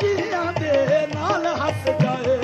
ਖੁਸ਼ੀਆਂ ਦੇ ਨਾਲ ਹੱਸ ਜਾਏ।